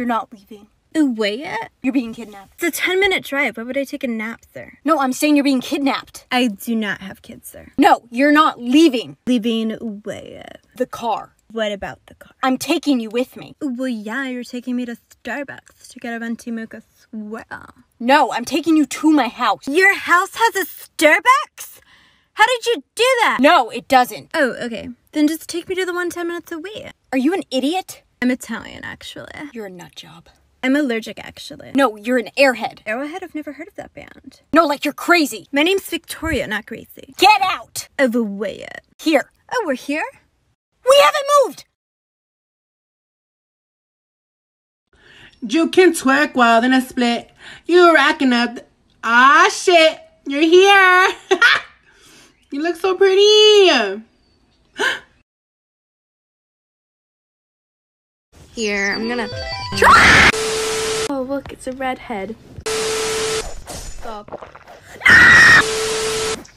You're not leaving. Away yet? You're being kidnapped. It's a 10 minute drive. Why would I take a nap there? No, I'm saying you're being kidnapped. I do not have kids there. No, you're not leaving. Leaving away? The car. What about the car? I'm taking you with me. Well, yeah, you're taking me to Starbucks to get a venti mocha swirl. No, I'm taking you to my house. Your house has a Starbucks? How did you do that? No, it doesn't. Oh, okay. Then just take me to the one 10 minutes away. Are you an idiot? I'm Italian, actually. You're a nut job. I'm allergic, actually. No, you're an airhead. Arrowhead? I've never heard of that band. No, like you're crazy. My name's Victoria, not Gracie. Get out! Of away yet? Here. Oh, we're here? We haven't moved! You can twerk while in a split. You racking up. th- Ah, shit. You're here. you look so pretty. Here, I'm gonna. Oh, look, it's a redhead. Stop.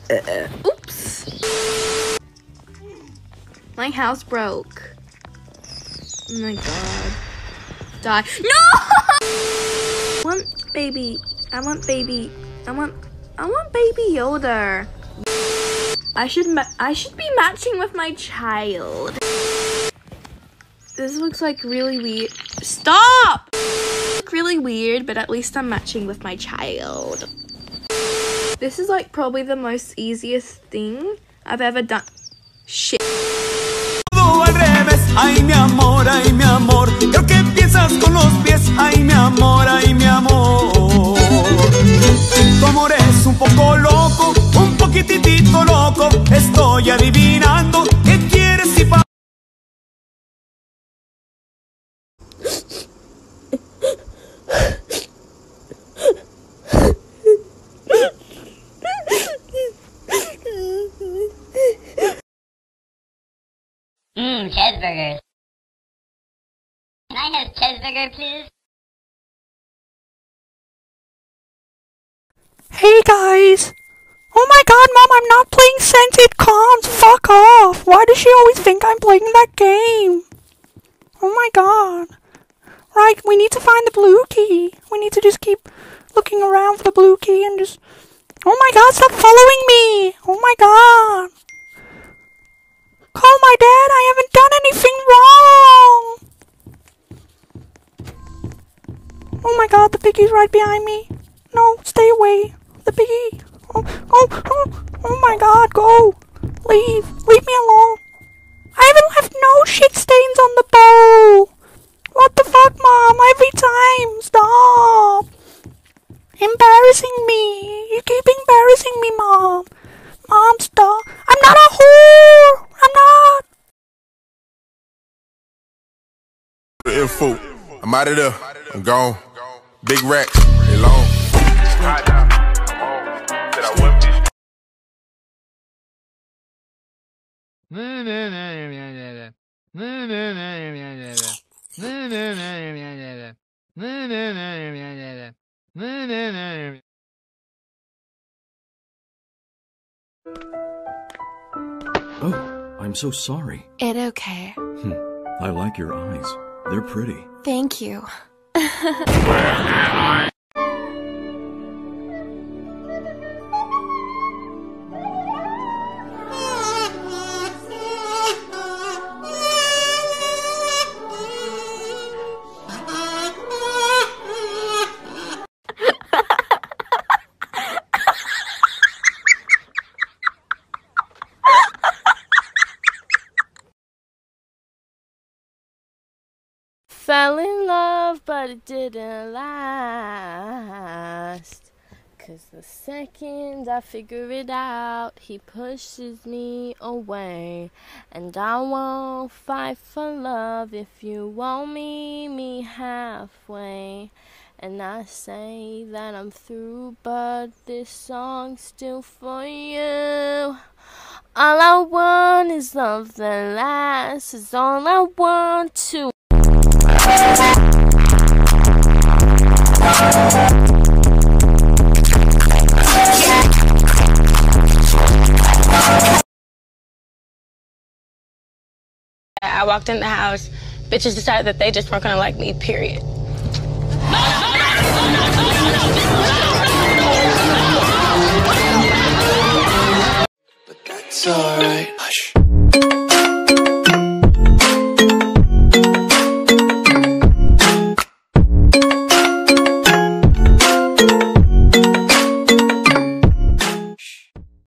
Uh, oops. My house broke. Oh my god. Die. No! I want baby. I want baby. I want. I want baby Yoda. I should. I should be matching with my child. This looks like really weird. Stop! Look really weird, but at least I'm matching with my child. This is like probably the most easiest thing I've ever done. Shit. Ay mi amor, ay mi amor. Tu amor es Can I have cheeseburger, please? Hey guys! Oh my god, Mom, I'm not playing Scented Cons! Fuck off! Why does she always think I'm playing that game? Oh my god. Right, we need to find the blue key. We need to just keep looking around for the blue key and just. Oh my god, stop following me! Oh my god! Call my dad, I haven't done anything wrong! Oh my god, the piggy's right behind me. No, stay away. The piggy. Oh, oh, oh, oh my god, go. Leave. Leave me alone. I haven't left no shit stains on the bowl. What the fuck, Mom? Every time. Stop. Embarrassing me. You keep embarrassing me, Mom. Mom, stop. I'm not a whore. I'm not. Info. I'm out. I'm gone. Big racks. They long. Oh, I'm so sorry. It okay. Hmm. I like your eyes. They're pretty. Thank you. Fell in love, but it didn't last. Cause the second I figure it out, he pushes me away. And I won't fight for love if you won't meet me halfway. And I say that I'm through, but this song's still for you. All I want is love that lasts, is all I want to. I walked in the house. Bitches decided that they just weren't gonna like me, period.